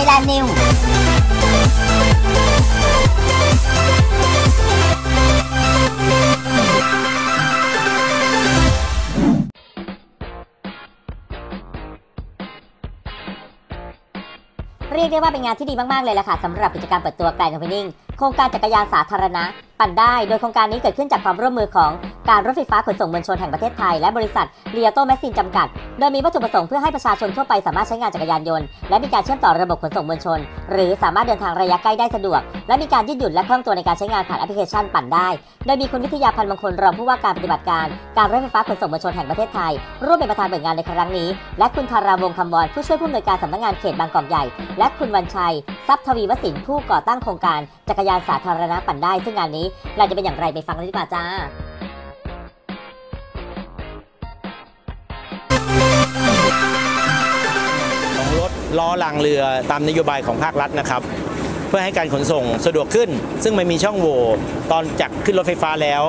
Thailand New เรียกได้ว่าเป็นงานที่ดีมาก ๆ เลยล่ะค่ะสำหรับกิจกรรมเปิดตัวแกลนคอมพนิ่งโครงการจักรยานสาธารณะ ปั่นได้โดยโครงการนี้เกิดขึ้นจากความร่วมมือของการรถไฟฟ้าขนส่งมวลชนแห่งประเทศไทยและบริษัทเรียโตแมชชีนจำกัด โดยมีวัตถุประสงค์เพื่อให้ประชาชนทั่วไปสามารถใช้งานจักรยานยนต์และมีการเชื่อมต่อระบบขนส่งมวลชน หรือสามารถเดินทางระยะใกล้ได้สะดวก และมีการยืดหยุ่นและคล่องตัวในการใช้งานผ่านแอปพลิเคชันปั่นได้ โดยมีคุณวิทยาพันธ์มงคลรองผู้ว่าการปฏิบัติการ การรถไฟฟ้าขนส่งมวลชนแห่งประเทศไทย ร่วมเป็นประธานเปิดงานในครั้งนี้ และคุณธาราวงคำวรผู้ช่วยผู้อำนวยการสำนักงานเขตบางกอกใหญ่ และคุณวันชัย ทรัพย์ทวีวสินผู้ก่อตั้งโครงการจักรยานสาธารณะปั่นได้ ซึ่งงานนี้เราจะเป็นอย่างไรไปฟังกันดีกว่าจ้าของรถล้อรางเรือตามนโยบายของภาครัฐนะครับ เพื่อให้การขนส่งสะดวกขึ้น ซึ่งมันมีช่องโหว่ตอนจากขึ้นรถไฟฟ้าแล้ว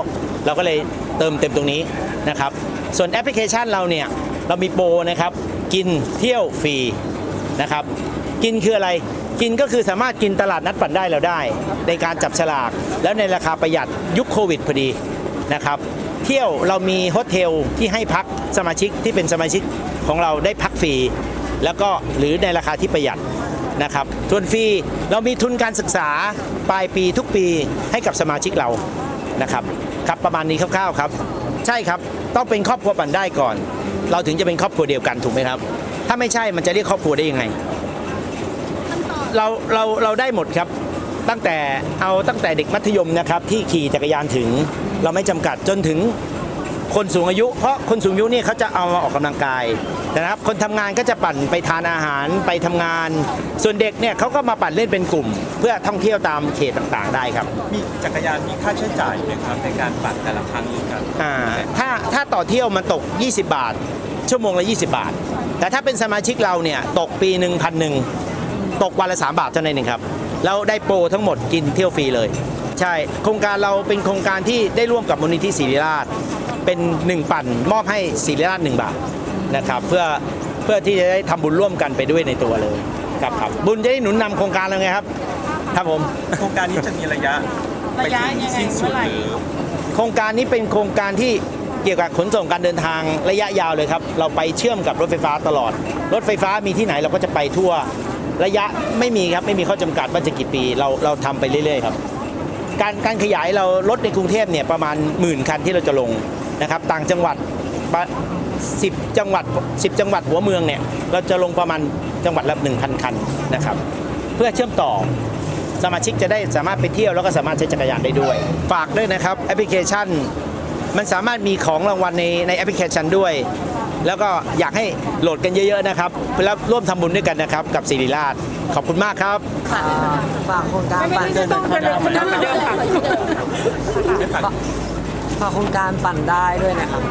เราก็เลยเติมเต็มตรงนี้นะครับ ส่วนแอปพลิเคชันเราเนี่ยเรามีโปรนะครับ กินเที่ยวฟรีนะครับ กินคืออะไร กินก็คือสามารถกินตลาดนัดปั่นได้เราได้ ในการจับฉลาก แล้วในราคาประหยัดยุคโควิดพอดีนะครับเที่ยวเรามี hotelที่ให้พักสมาชิกที่เป็นสมาชิกของเราได้พักฟรีแล้วก็หรือในราคาที่ประหยัดนะครับส่วนฟรีเรามีทุนการศึกษาปลายปีทุกปีให้กับสมาชิกเรานะครับครับประมาณนี้คร่าวๆครับ ใช่ครับต้องเป็นครอบครัวปั่นได้ก่อน เราถึงจะเป็นครอบครัวเดียวกันถูกไหมครับ ถ้าไม่ใช่มันจะเรียกครอบครัวได้ยังไง เราเราเราได้หมดครับ ตั้งแต่เอาตั้งแต่เด็กมัธยมนะครับที่ขี่จักรยานถึง เราไม่จำกัดจนถึงคนสูงอายุ เพราะคนสูงอายุเนี่ยเขาจะเอามาออกกำลังกายนะครับ คนทำงานก็จะปั่นไปทานอาหารไปทำงาน ส่วนเด็กเนี่ยเขาก็มาปั่นเล่นเป็นกลุ่ม เพื่อท่องเที่ยวตามเขตต่างๆ ได้ครับ มีจักรยานมีค่าใช้จ่ายไหมครับในการปั่นแต่ละครั้งนี้ครับอ่าถ้าถ้าต่อเที่ยวมันตก 20 บาท ชั่วโมงละ 20 บาท แต่ถ้าเป็นสมาชิกเราเนี่ยตกปีหนึ่งพันหนึ่ง ตกวันละ 3 บาทเท่านั้นเองครับ แล้วได้โปรทั้งหมดกินเที่ยวฟรีเลย ใช่ โครงการเราเป็นโครงการที่ได้ร่วมกับมูลนิธิศิริราช เป็น 1 ปั่นมอบให้ศิริราช1บาทนะครับเพื่อเพื่อที่จะได้ทำบุญร่วมกันไปด้วยในตัวเลยครับครับบุญจะได้หนุนนำโครงการเราไงครับครับผม โครงการนี้จะมีระยะไประยะถึยังไงสิ้นสุดเมื่อไหร่ หรือโครงการนี้เป็นโครงการที่เกี่ยวกับขนส่งการเดินทางระยะยาวเลยครับ เราไปเชื่อมกับรถไฟฟ้าตลอด รถไฟฟ้ามีที่ไหนเราก็จะไปทั่ว ระยะไม่มีครับไม่มีข้อจำกัดว่าจะกี่ปีเราเราทำไปเรื่อยๆครับการการขยายเรารถในกรุงเทพเนี่ยประมาณหมื่นคันที่เราจะลงนะครับต่างจังหวัดสิบจังหวัด10จังหวัดหัวเมืองเนี่ยเราจะลงประมาณจังหวัดละ1,000คันนะครับเพื่อเชื่อมต่อสมาชิกจะได้สามารถไปเที่ยวแล้วก็สามารถใช้จักรยานได้ด้วย ฝากด้วยนะครับแอปพลิเคชัน มันสามารถมีของรางวัลในในแอปพลิเคชันด้วย แล้วก็อยากให้โหลดกันเยอะ ๆ นะครับ แล้วร่วมทำบุญด้วยกันนะครับ กับศิริราช ขอบคุณมากครับฝากโครงการปั่นเดินเหมือนเดิมเหมือนเดิมฝากโครงการปั่นได้ด้วยนะครับ